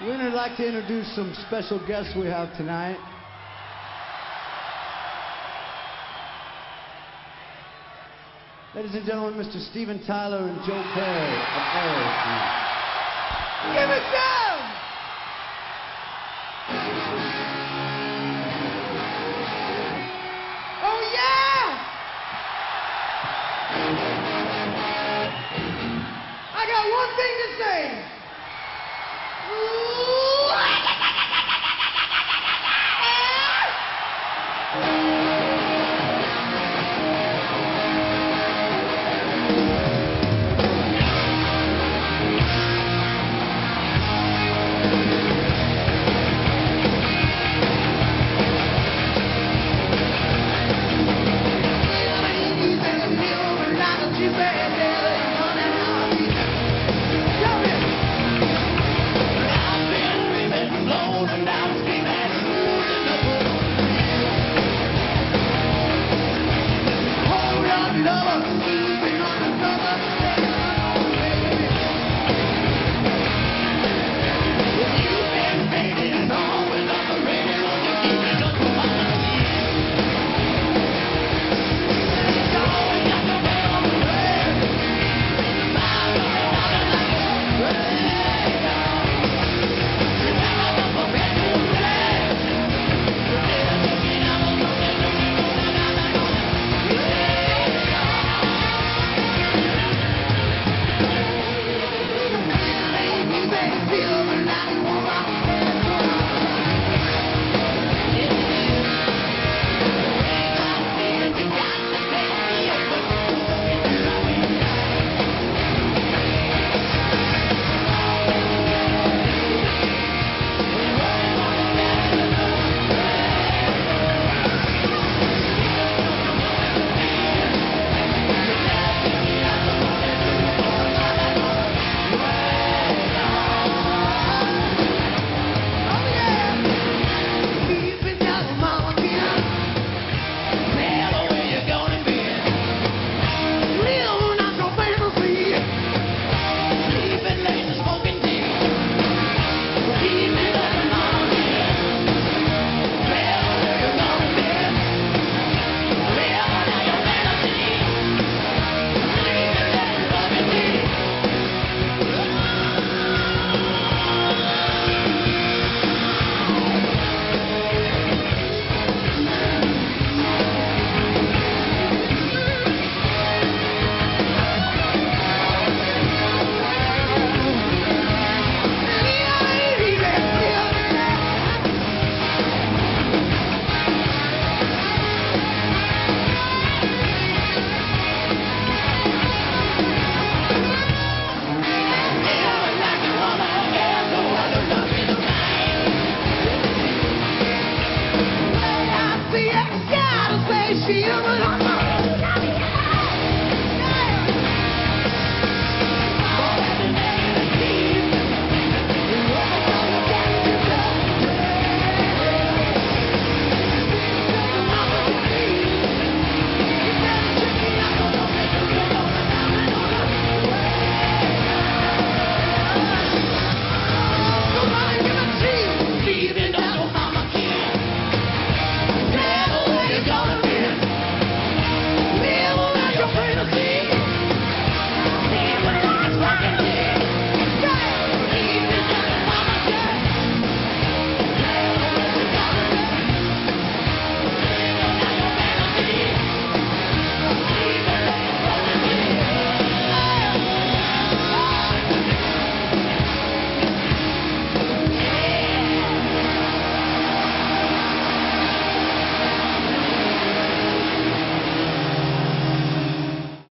We'd like to introduce some special guests we have tonight. Ladies and gentlemen, Mr. Steven Tyler and Joe Perry of Aerosmith. Give it oh, got one thing to say. Ooh. come on.